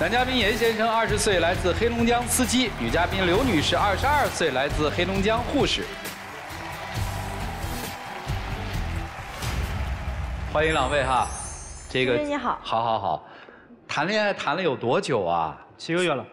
男嘉宾严先生二十岁，来自黑龙江司机；女嘉宾刘女士二十二岁，来自黑龙江护士。欢迎两位哈，这个你好，好好好，谈恋爱谈了有多久啊？七个月了，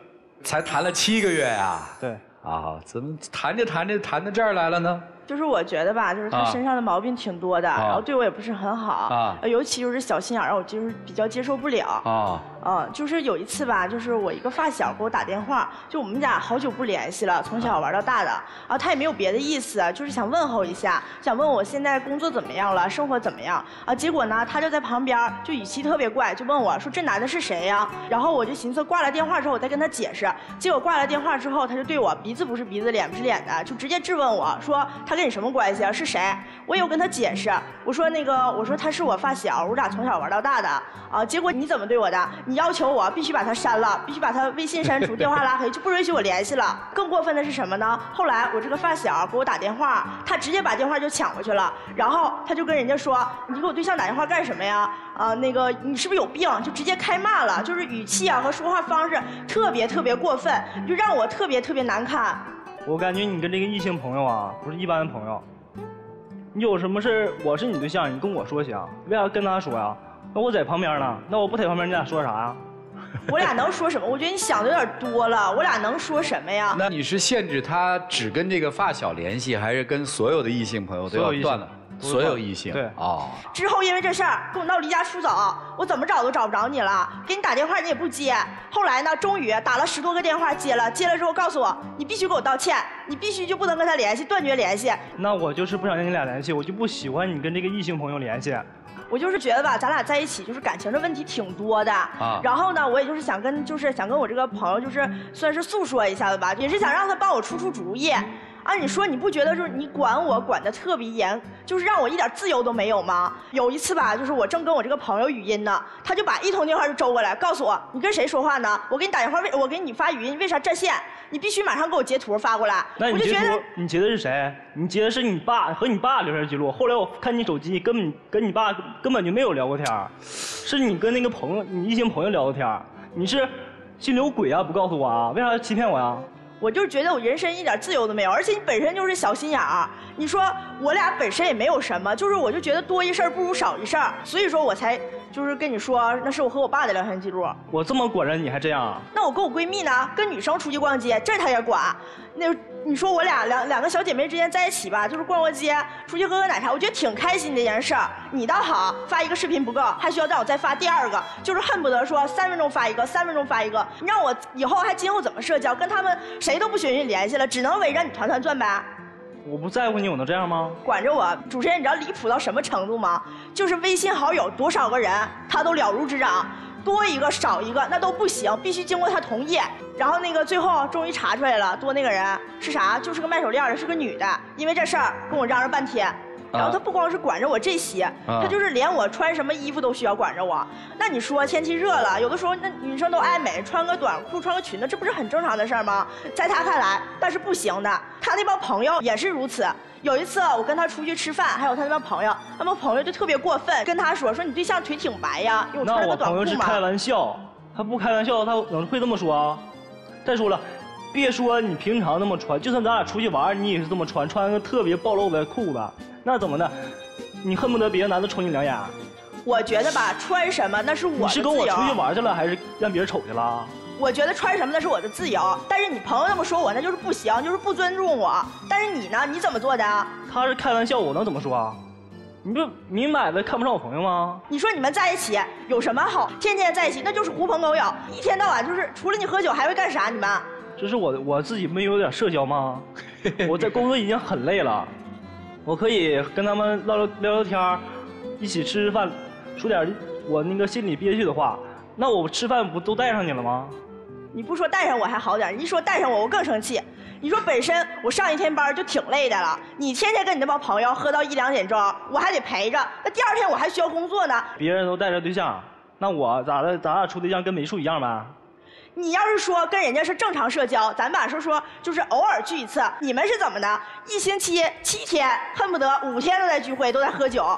才谈了七个月呀？对，啊，怎么谈着谈着谈到这儿来了呢？就是我觉得吧，就是他身上的毛病挺多的，然后对我也不是很好，啊，尤其就是小心眼，让我就是比较接受不了。啊，嗯，就是有一次吧，就是我一个发小给我打电话，就我们俩好久不联系了，从小玩到大的，然后他也没有别的意思，就是想问候一下，想问我现在工作怎么样了，生活怎么样啊？结果呢，他就在旁边，就语气特别怪，就问我说这男的是谁呀？然后我就寻思挂了电话之后我再跟他解释，结果挂了电话之后，他就对我鼻子不是鼻子，脸不是脸的，就直接质问我说他跟你什么关系啊？是谁？我也有跟他解释，我说那个，我说他是我发小，我俩从小玩到大的啊。结果你怎么对我的？你要求我必须把他删了，必须把他微信删除，电话拉黑，就不允许我联系了。更过分的是什么呢？后来我这个发小给我打电话，他直接把电话就抢过去了，然后他就跟人家说：“你给我对象打电话干什么呀？啊，那个你是不是有病？”就直接开骂了，就是语气啊和说话方式特别特别过分，就让我特别特别难堪。我感觉你跟这个异性朋友啊，不是一般的朋友。你有什么事我是你对象，你跟我说行，为啥跟他说呀？那我在旁边呢，那我不在旁边，你俩说啥呀？我俩能说什么？我觉得你想的有点多了，我俩能说什么呀？那你是限制他只跟这个发小联系，还是跟所有的异性朋友都要断了？所有异性对啊，之后因为这事儿跟我闹离家出走，我怎么找都找不着你了，给你打电话你也不接。后来呢，终于打了十多个电话接了，接了之后告诉我，你必须给我道歉，你必须就不能跟他联系，断绝联系。那我就是不想跟你俩联系，我就不喜欢你跟这个异性朋友联系。我就是觉得吧，咱俩在一起就是感情的问题挺多的啊。然后呢，我也就是想跟就是想跟我这个朋友就是算是诉说一下子吧，也是想让他帮我出出主意。啊，你说你不觉得就是你管我管的特别严，就是让我一点自由都没有吗？有一次吧，就是我正跟我这个朋友语音呢，他就把一通电话就周过来，告诉我你跟谁说话呢？我给你打电话，为我给你发语音，为啥占线？你必须马上给我截图发过来。那你截图，你截的是谁？你截的是你爸和你爸聊天记录。后来我看你手机，根本跟你爸根本就没有聊过天是你跟那个朋友，你异性朋友聊的天你是心里有鬼啊？不告诉我啊？为啥要欺骗我呀？我就是觉得我人生一点自由都没有，而且你本身就是小心眼儿。你说我俩本身也没有什么，就是我就觉得多一事不如少一事，所以说我才就是跟你说，那是我和我爸的聊天记录。我这么管着你还这样？那我跟我闺蜜呢？跟女生出去逛街，这她也管？那。你说我俩两两个小姐妹之间在一起吧，就是逛逛街，出去喝喝奶茶，我觉得挺开心的一件事儿。你倒好，发一个视频不够，还需要让我再发第二个，就是恨不得说三分钟发一个，三分钟发一个。你让我以后还今后怎么社交？跟他们谁都不许你联系了，只能围着你团团转呗。我不在乎你，我能这样吗？管着我，主持人，你知道离谱到什么程度吗？就是微信好友多少个人，他都了如指掌。多一个少一个那都不行，必须经过他同意。然后那个最后终于查出来了，多那个人是啥？就是个卖手链的，是个女的。因为这事儿跟我嚷嚷半天。然后他不光是管着我这些，他就是连我穿什么衣服都需要管着我。那你说天气热了，有的时候那女生都爱美，穿个短裤、穿个裙子，这不是很正常的事儿吗？在他看来，但是不行的。他那帮朋友也是如此。有一次我跟他出去吃饭，还有他那帮朋友，他们朋友就特别过分，跟他说说你对象腿挺白呀，因为我穿个短裤嘛。那我朋友是开玩笑，他不开玩笑，他能会这么说啊？再说了，别说你平常那么穿，就算咱俩出去玩，你也是这么穿，穿个特别暴露的裤子，那怎么的？你恨不得别的男的瞅你两眼？我觉得吧，穿什么那是我的你是跟我出去玩去了，还是让别人瞅去了？我觉得穿什么那是我的自由，但是你朋友那么说我，那就是不行，就是不尊重我。但是你呢？你怎么做的？他是开玩笑，我能怎么说啊？你不明摆着看不上我朋友吗？你说你们在一起有什么好？天天在一起那就是狐朋狗友，一天到晚就是除了你喝酒还会干啥？你们？这是我我自己没有点社交吗？我在工作已经很累了，我可以跟他们唠唠聊聊天一起吃吃饭，说点我那个心里憋屈的话。那我吃饭不都带上你了吗？你不说带上我还好点，你一说带上我我更生气。你说本身我上一天班就挺累的了，你天天跟你那帮朋友喝到一两点钟，我还得陪着，那第二天我还需要工作呢。别人都带着对象，那我咋的？咱俩处对象跟没处一样呗？你要是说跟人家是正常社交，咱把说说就是偶尔聚一次，你们是怎么的？一星期七天，恨不得五天都在聚会，都在喝酒。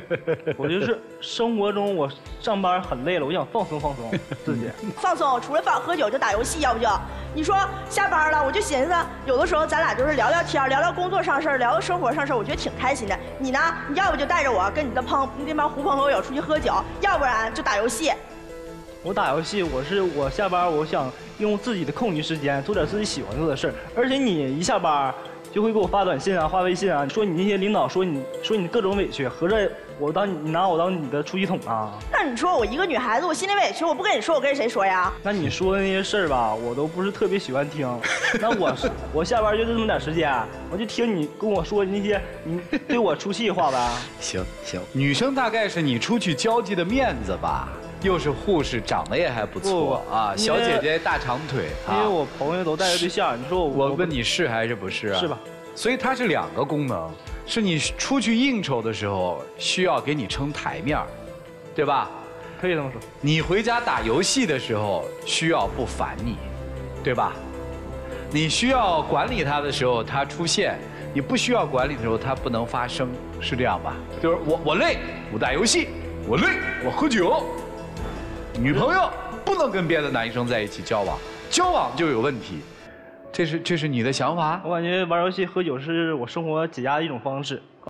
我就是生活中我上班很累了，我想放松放松 自己。放松，除了放喝酒就打游戏，要不就你说下班了，我就寻思有的时候咱俩就是聊聊天，聊聊工作上事儿，聊聊生活上事儿，我觉得挺开心的。你呢？你要不就带着我跟你的朋那帮狐朋狗友出去喝酒，要不然就打游戏。我打游戏，我是我下班，我想用自己的空余时间做点自己喜欢做的事儿。而且你一下班就会给我发短信啊，发微信啊，说你那些领导说你说你各种委屈，合着我当你拿我当你的出气筒啊？那你说我一个女孩子，我心里委屈，我不跟你说，我跟谁说呀？那你说的那些事儿吧，我都不是特别喜欢听。那我我下班就这么点时间，我就听你跟我说那些你对我出气话呗。行行，女生大概是你出去交际的面子吧。又是护士，长得也还不错啊，小姐姐大长腿。因为我朋友都带着对象，你说我我问你是还是不是啊？是吧？所以它是两个功能，是你出去应酬的时候需要给你撑台面对吧？可以这么说。你回家打游戏的时候需要不烦你，对吧？你需要管理它的时候它出现，你不需要管理的时候它不能发声，是这样吧？就是我我累，我打游戏；我累，我喝酒。女朋友不能跟别的男生在一起交往，交往就有问题，这是这是你的想法？我感觉玩游戏、喝酒是我生活解压的一种方式。